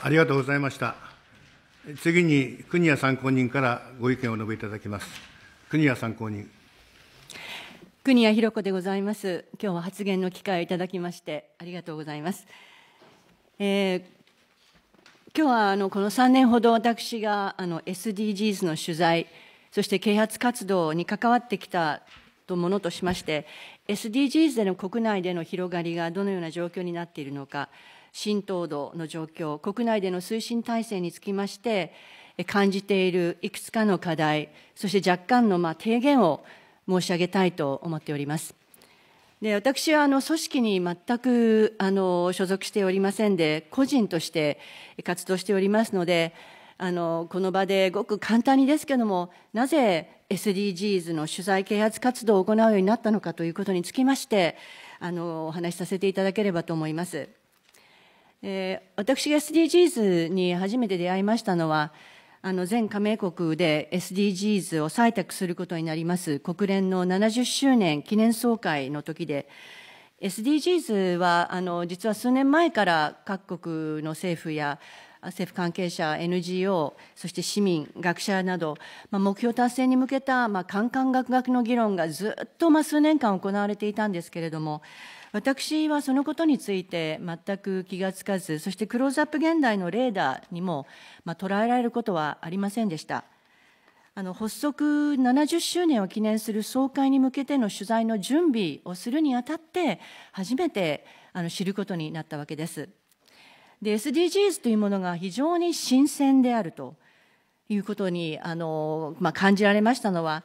ありがとうございました。次に、国谷参考人からご意見を述べいただきます。国谷参考人。国谷博子でございます。今日は発言の機会をいただきまして、ありがとうございます。えー、今日はあのこの3年ほど私があの SDGs の取材、そして啓発活動に関わってきたとものとしまして、SDGs での国内での広がりがどのような状況になっているのか、浸透度の状況、国内での推進体制につきまして、感じているいくつかの課題、そして若干のまあ提言を申し上げたいと思っております。で私はあの組織に全くあの所属しておりませんで、個人として活動しておりますので、あのこの場でごく簡単にですけれども、なぜ SDGs の取材啓発活動を行うようになったのかということにつきまして、あのお話しさせていただければと思います。私が SDGs に初めて出会いましたのは、あの全加盟国で SDGs を採択することになります。国連の70周年記念総会の時で、SDGs はあの実は数年前から各国の政府や政府関係者、NGO、そして市民、学者など、まあ、目標達成に向けた、まあ、カンカン学学の議論がずっと、まあ、数年間行われていたんですけれども、私はそのことについて全く気がつかず、そしてクローズアップ現代のレーダーにも、まあ、捉えられることはありませんでした。あの発足70周年を記念する総会に向けての取材の準備をするにあたって、初めてあの知ることになったわけです。で、SDGs というものが非常に新鮮であるということにあの、まあ、感じられましたのは、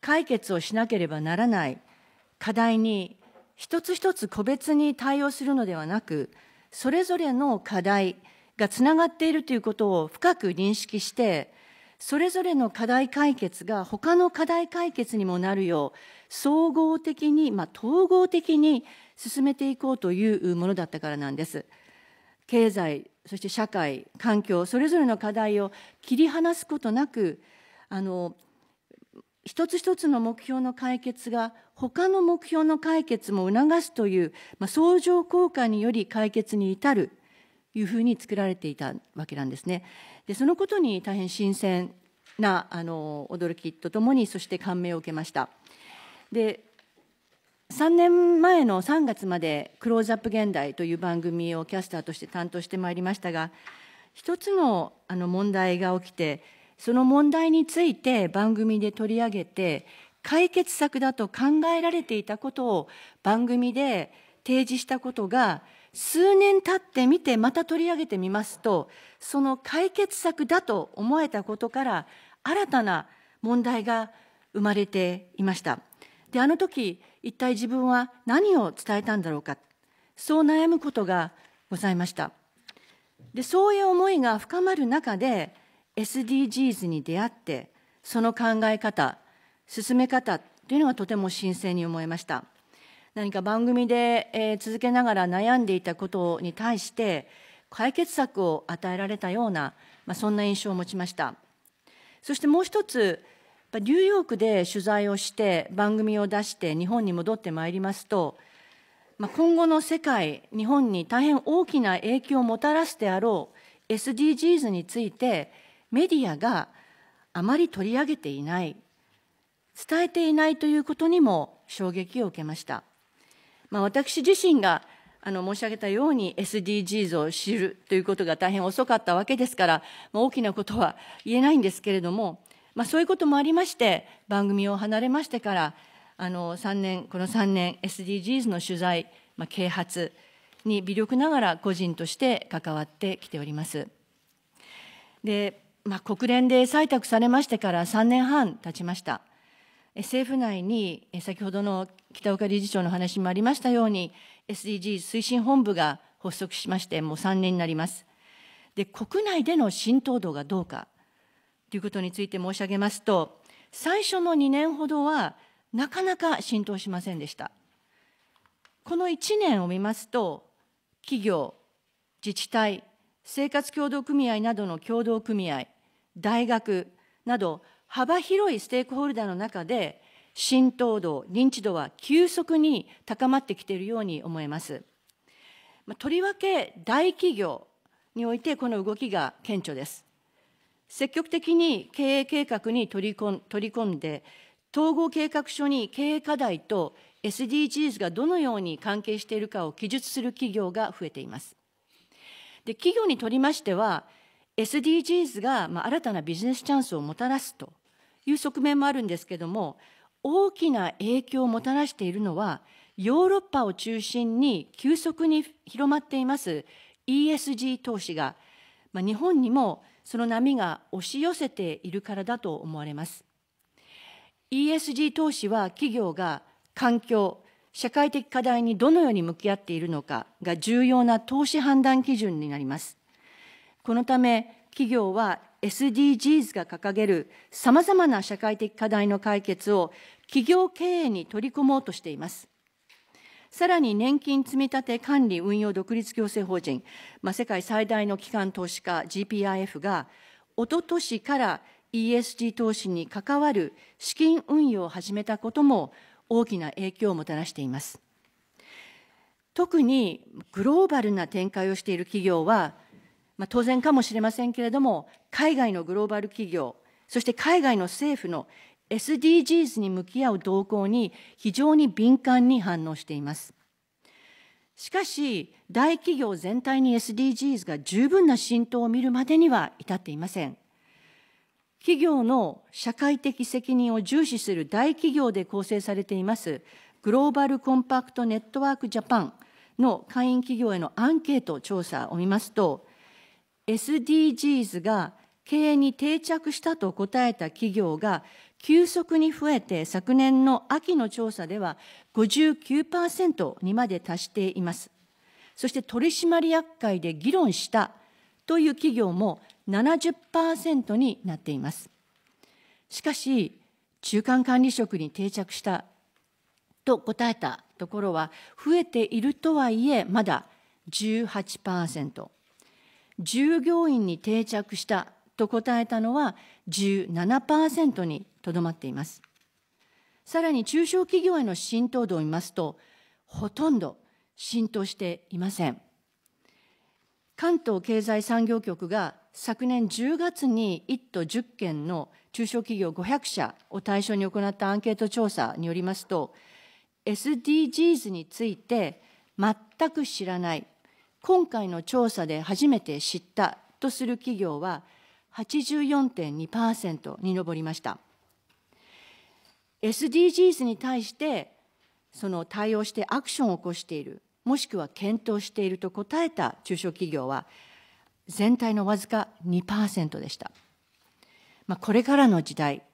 解決をしなければならない課題に一つ一つ個別に対応するのではなく、それぞれの課題がつながっているということを深く認識して、それぞれの課題解決が他の課題解決にもなるよう、総合的に、まあ、統合的に進めていこうというものだったからなんです。経済、そして社会、環境、それぞれの課題を切り離すことなく、あの一つ一つの目標の解決が他の目標の解決も促すという、まあ、相乗効果により解決に至るというふうに作られていたわけなんですね。でそのことに大変新鮮なあの驚きとともにそして感銘を受けました。で3年前の3月まで「クローズアップ現代」という番組をキャスターとして担当してまいりましたが一つのあの問題が起きてその問題について番組で取り上げて、解決策だと考えられていたことを番組で提示したことが、数年経ってみてまた取り上げてみますと、その解決策だと思えたことから、新たな問題が生まれていました。で、あの時、一体自分は何を伝えたんだろうか、そう悩むことがございました。で、そういう思いが深まる中で、SDGs に出会って、その考え方、進め方というのがとても新鮮に思いました。何か番組で、続けながら悩んでいたことに対して、解決策を与えられたような、まあ、そんな印象を持ちました。そしてもう一つ、ニューヨークで取材をして番組を出して日本に戻ってまいりますと、まあ、今後の世界、日本に大変大きな影響をもたらすであろう SDGs についてメディアがあまり取り上げていない、伝えていないということにも衝撃を受けました。まあ、私自身があの申し上げたように SDGs を知るということが大変遅かったわけですから、まあ、大きなことは言えないんですけれども、まあ、そういうこともありまして、番組を離れましてから、あの3年、この3年、SDGs の取材、まあ、啓発に微力ながら個人として関わってきております。で、まあ、国連で採択されましてから3年半経ちました。政府内に先ほどの北岡理事長の話もありましたように SDGs 推進本部が発足しましてもう3年になります。で国内での浸透度がどうかということについて申し上げますと最初の2年ほどはなかなか浸透しませんでした。この1年を見ますと企業自治体生活協同組合などの協同組合大学など幅広いステークホルダーの中で浸透度、認知度は急速に高まってきているように思えます。とりわけ大企業においてこの動きが顕著です。積極的に経営計画に取り込んで、統合計画書に経営課題と SDGs がどのように関係しているかを記述する企業が増えています。で企業にとりましては、SDGs が、まあ、新たなビジネスチャンスをもたらすという側面もあるんですけれども、大きな影響をもたらしているのは、ヨーロッパを中心に急速に広まっています ESG 投資が、まあ、日本にもその波が押し寄せているからだと思われます。ESG 投資は企業が環境、社会的課題にどのように向き合っているのかが重要な投資判断基準になります。このため、企業は SDGs が掲げるさまざまな社会的課題の解決を企業経営に取り込もうとしています。さらに年金積立管理運用独立行政法人、まあ、世界最大の機関投資家 GPIF が、おととしから ESG 投資に関わる資金運用を始めたことも大きな影響をもたらしています。特にグローバルな展開をしている企業は、まあ、当然かもしれませんけれども、海外のグローバル企業、そして海外の政府の SDGs に向き合う動向に非常に敏感に反応しています。しかし、大企業全体に SDGs が十分な浸透を見るまでには至っていません。企業の社会的責任を重視する大企業で構成されていますグローバルコンパクトネットワークジャパンの会員企業へのアンケート調査を見ますと SDGs が経営に定着したと答えた企業が急速に増えて昨年の秋の調査では59%にまで達しています。そして取締役会で議論したという企業も70%になっています。しかし、中間管理職に定着したと答えたところは、増えているとはいえ、まだ18%。従業員に定着したと答えたのは17%にとどまっています。さらに中小企業への浸透度を見ますと、ほとんど浸透していません。関東経済産業局が昨年10月に1都10県の中小企業500社を対象に行ったアンケート調査によりますと、SDGs について全く知らない、今回の調査で初めて知ったとする企業は84.2%に上りました。SDGs に対してその対応してアクションを起こしているもしくは検討していると答えた中小企業は全体のわずか2%でした。まあ、これからの時代、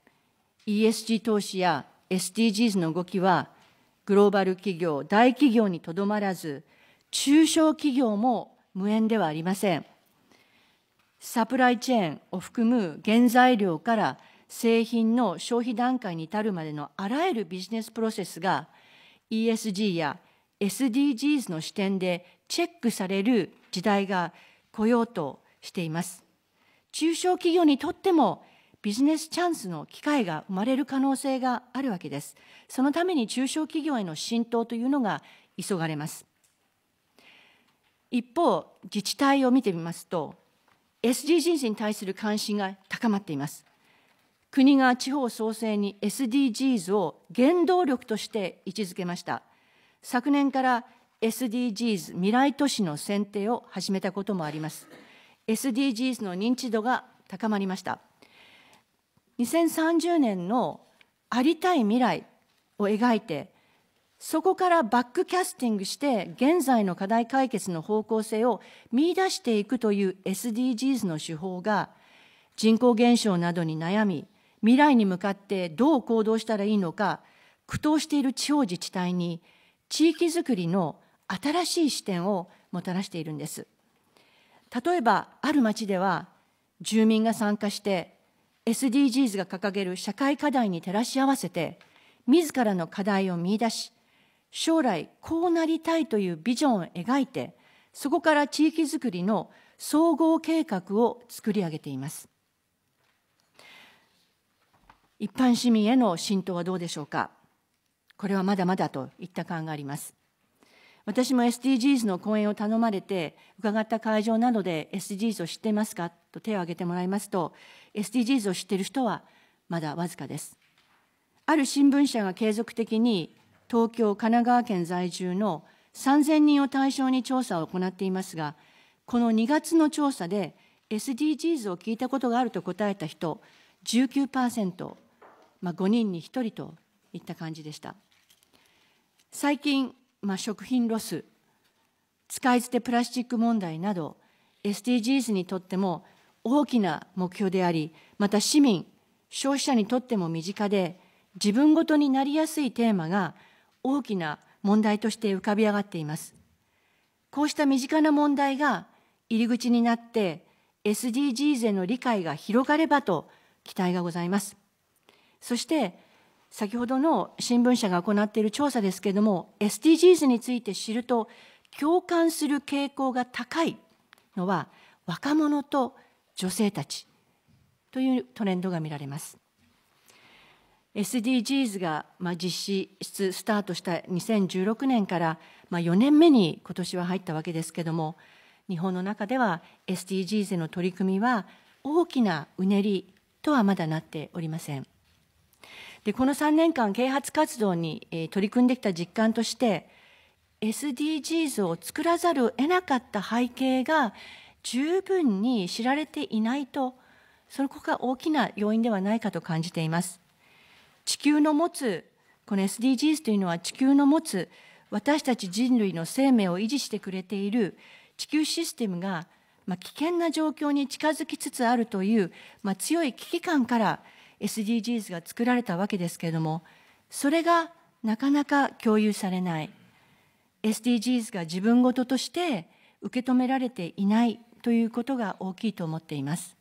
ESG 投資や SDGs の動きはグローバル企業、大企業にとどまらず、中小企業も無縁ではありません。サプライチェーンを含む原材料から製品の消費段階に至るまでのあらゆるビジネスプロセスが ESG や SDGs の視点でチェックされる時代が来ようとしています。中小企業にとってもビジネスチャンスの機会が生まれる可能性があるわけです。そのために中小企業への浸透というのが急がれます。一方、自治体を見てみますと、SDGs に対する関心が高まっています。国が地方創生に SDGs を原動力として位置づけました。昨年から SDGs 未来都市の選定を始めたこともあります。SDGs の認知度が高まりました。2030年のありたい未来を描いて、そこからバックキャスティングして現在の課題解決の方向性を見出していくという SDGs の手法が人口減少などに悩み、未来に向かってどう行動したらいいのか苦闘している地方自治体に地域づくりの新しい視点をもたらしているんです。例えば、ある町では、住民が参加して、SDGs が掲げる社会課題に照らし合わせて、自らの課題を見出し、将来こうなりたいというビジョンを描いて、そこから地域づくりの総合計画を作り上げています。一般市民への浸透はどうでしょうか？これはまだまだといった感があります。私も SDGs の講演を頼まれて伺った会場などで SDGs を知っていますか？と手を挙げてもらいますと SDGs を知っている人はまだわずかですある新聞社が継続的に東京神奈川県在住の3000人を対象に調査を行っていますがこの2月の調査で SDGs を聞いたことがあると答えた人19%、まあ、5人に1人といった感じでした。最近、まあ、食品ロス使い捨てプラスチック問題など SDGs にとっても大きな目標でありまた市民消費者にとっても身近で自分ごとになりやすいテーマが大きな問題として浮かび上がっています。こうした身近な問題が入り口になって SDGs への理解が広がればと期待がございます。そして先ほどの新聞社が行っている調査ですけれども SDGs について知ると共感する傾向が高いのは若者と女性たちというトレンドが見られます。SDGs が実施スタートした2016年から4年目に今年は入ったわけですけれども日本の中では SDGs への取り組みは大きなうねりとはまだなっておりません。でこの3年間啓発活動に取り組んできた実感として SDGs を作らざるを得なかった背景が十分に知られていないとそのこが大きな要因ではないかと感じています。地球の持つこの SDGs というのは地球の持つ私たち人類の生命を維持してくれている地球システムが、まあ、危険な状況に近づきつつあるという、まあ、強い危機感から SDGs が作られたわけですけれどもそれがなかなか共有されない。SDGs が自分事として受け止められていないということが大きいと思っています。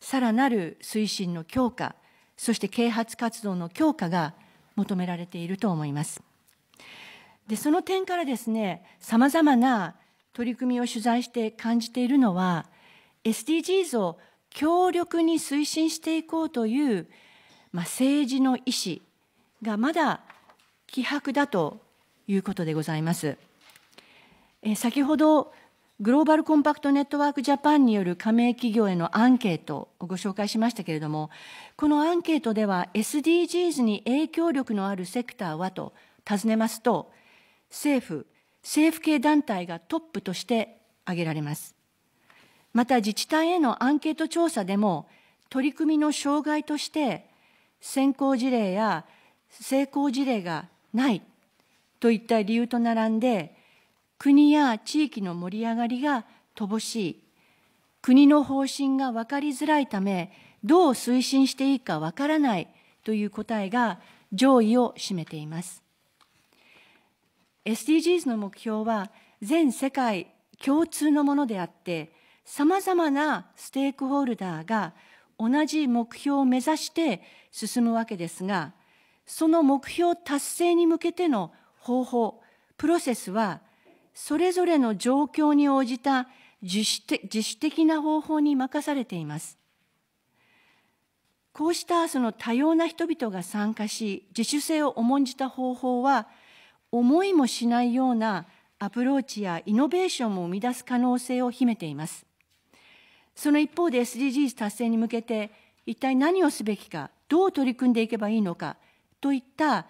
さらなる推進の強化。そして啓発活動の強化が求められていると思いますでその点からですねさまざまな取り組みを取材して感じているのは SDGs を強力に推進していこうという、まあ、政治の意思がまだ希薄だということでございます。え先ほどグローバルコンパクトネットワークジャパンによる加盟企業へのアンケートをご紹介しましたけれども、このアンケートでは SDGs に影響力のあるセクターはと尋ねますと、政府、政府系団体がトップとして挙げられます。また自治体へのアンケート調査でも取り組みの障害として先行事例や成功事例がないといった理由と並んで国や地域の盛り上がりが乏しい。国の方針が分かりづらいためどう推進していいか分からないという答えが上位を占めています。SDGs の目標は全世界共通のものであってさまざまなステークホルダーが同じ目標を目指して進むわけですがその目標達成に向けての方法プロセスはそれぞれの状況に応じた自主自主的な方法に任されています。こうしたその多様な人々が参加し自主性を重んじた方法は思いもしないようなアプローチやイノベーションも生み出す可能性を秘めています。その一方で SDGs 達成に向けて一体何をすべきかどう取り組んでいけばいいのかといった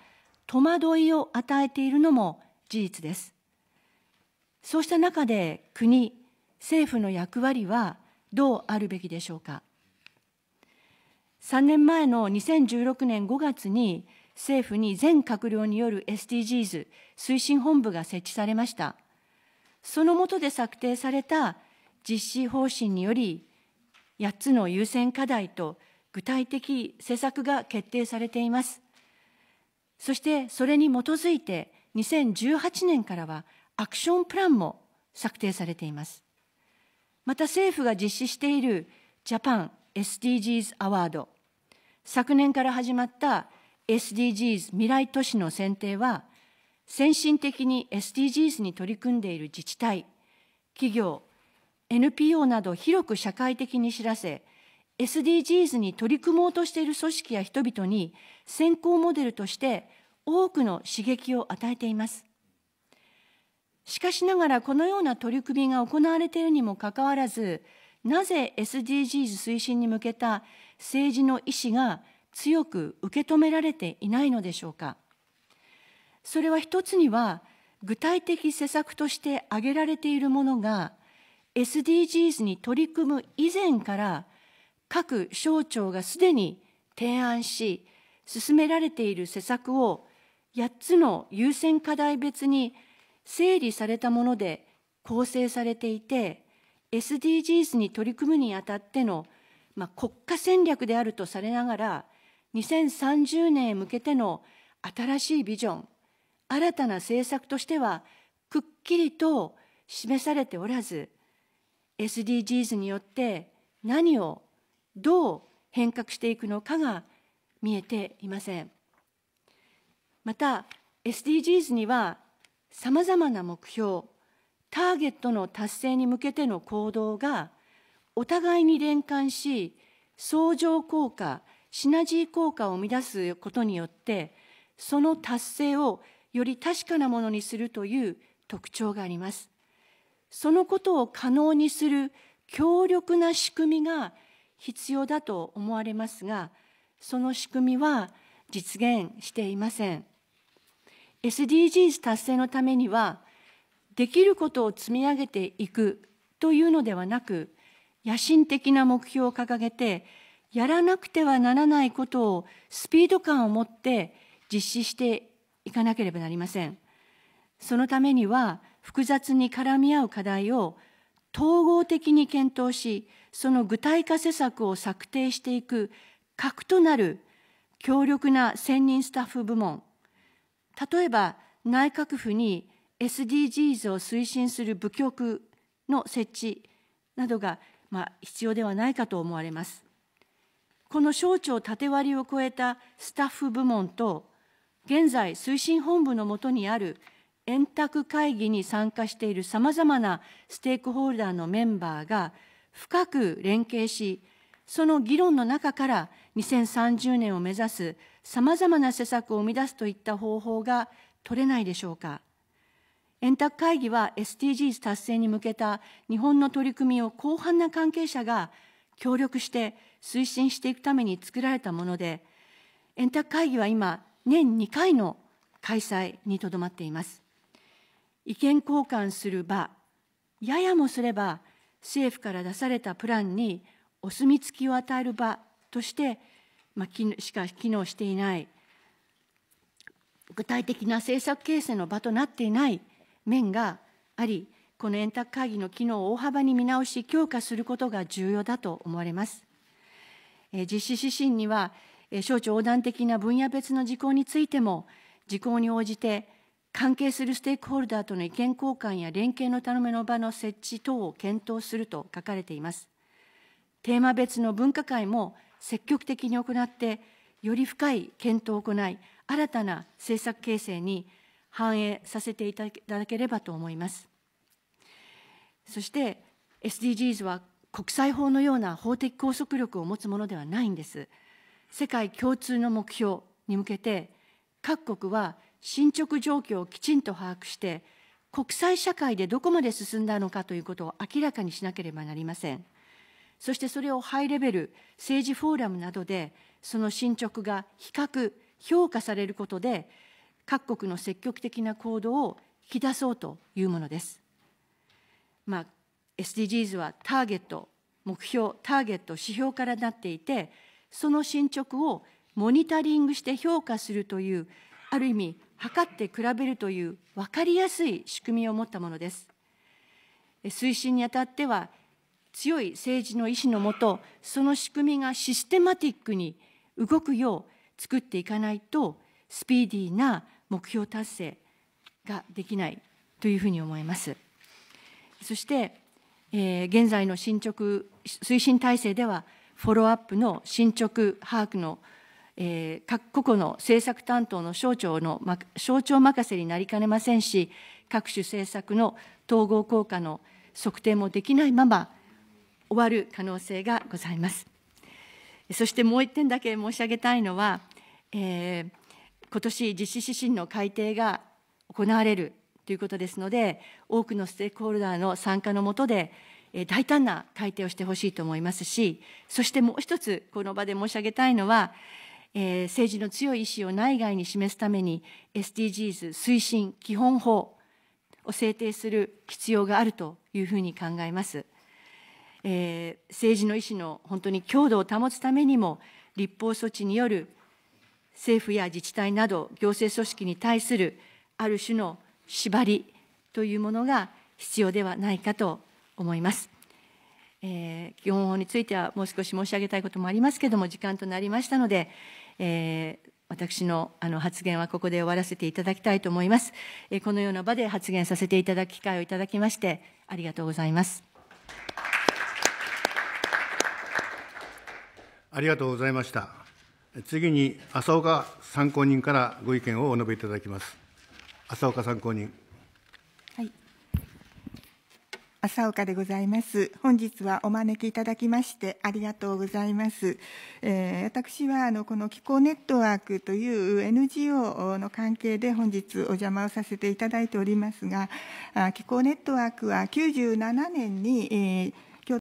戸惑いを与えているのも事実です。そうした中で国、政府の役割はどうあるべきでしょうか？3年前の2016年5月に政府に全閣僚による SDGs 推進本部が設置されました。その下で策定された実施方針により8つの優先課題と具体的施策が決定されています。そしてそれに基づいて2018年からはアクションプランも策定されています。また政府が実施しているジャパン SDGs アワード、昨年から始まった SDGs 未来都市の選定は、先進的に SDGs に取り組んでいる自治体、企業、NPO など広く社会的に知らせ、SDGs に取り組もうとしている組織や人々に先行モデルとして多くの刺激を与えています。しかしながらこのような取り組みが行われているにもかかわらず、なぜ SDGs 推進に向けた政治の意思が強く受け止められていないのでしょうか。それは一つには、具体的施策として挙げられているものが、SDGs に取り組む以前から各省庁がすでに提案し、進められている施策を8つの優先課題別に整理されたもので構成されていて、SDGs に取り組むにあたっての、まあ、国家戦略であるとされながら、2030年へ向けての新しいビジョン、新たな政策としては、くっきりと示されておらず、SDGs によって何をどう変革していくのかが見えていません。また、SDGs にはさまざまな目標、ターゲットの達成に向けての行動がお互いに連関し、相乗効果、シナジー効果を生み出すことによって、その達成をより確かなものにするという特徴があります。そのことを可能にする強力な仕組みが必要だと思われますが、その仕組みは実現していません。SDGs 達成のためには、できることを積み上げていくというのではなく、野心的な目標を掲げて、やらなくてはならないことをスピード感を持って実施していかなければなりません。そのためには、複雑に絡み合う課題を統合的に検討し、その具体化施策を策定していく核となる強力な専任スタッフ部門、例えば内閣府に SDGs を推進する部局の設置などが、まあ、必要ではないかと思われます。この省庁縦割りを超えたスタッフ部門と、現在推進本部のもとにある円卓会議に参加しているさまざまなステークホルダーのメンバーが深く連携し、その議論の中から2030年を目指すさまざまな施策を生み出すといった方法が取れないでしょうか。円卓会議は SDGs 達成に向けた日本の取り組みを広範な関係者が協力して推進していくために作られたもので、円卓会議は今、年2回の開催にとどまっています。意見交換する場、ややもすれば政府から出されたプランにお墨付きを与える場として、まあ、しか機能していない具体的な政策形成の場となっていない面がありこの円卓会議の機能を大幅に見直し強化することが重要だと思われます。実施指針には省庁横断的な分野別の事項についても事項に応じて関係するステークホルダーとの意見交換や連携のための場の設置等を検討すると書かれています。テーマ別の分科会も積極的に行って、より深い検討を行い、新たな政策形成に反映させていただければと思います。そして SDGs は国際法のような法的拘束力を持つものではないんです。世界共通の目標に向けて、各国は進捗状況をきちんと把握して、国際社会でどこまで進んだのかということを明らかにしなければなりません。そしてそれをハイレベル政治フォーラムなどでその進捗が比較評価されることで各国の積極的な行動を引き出そうというものです。まあ、SDGs はターゲット目標ターゲット指標からなっていてその進捗をモニタリングして評価するというある意味測って比べるという分かりやすい仕組みを持ったものです。推進にあたっては強い政治の意思のもと、その仕組みがシステマティックに動くよう作っていかないと、スピーディーな目標達成ができないというふうに思います。そして、えー、現在の進捗推進体制では、フォローアップの進捗把握の、えー、各個々の政策担当の省庁の、ま、省庁任せになりかねませんし、各種政策の統合効果の測定もできないまま、終わる可能性がございます。そしてもう一点だけ申し上げたいのは、えー、今年実施指針の改定が行われるということですので、多くのステークホルダーの参加のもとで、大胆な改定をしてほしいと思いますし、そしてもう一つ、この場で申し上げたいのは、えー、政治の強い意志を内外に示すために、SDGs 推進基本法を制定する必要があるというふうに考えます。えー、政治の意思の本当に強度を保つためにも、立法措置による政府や自治体など行政組織に対するある種の縛りというものが必要ではないかと思います。えー、基本法についてはもう少し申し上げたいこともありますけれども、時間となりましたので、えー、私のあの発言はここで終わらせていただきたいと思います。えー、このような場で発言させていただく機会をいただきまして、ありがとうございます。ありがとうございました。次に、浅岡参考人からご意見をお述べいただきます。浅岡参考人。はい。浅岡でございます。本日はお招きいただきましてありがとうございます。えー、私はあのこの気候ネットワークという NGO の関係で本日お邪魔をさせていただいておりますが、気候ネットワークは97年に、えー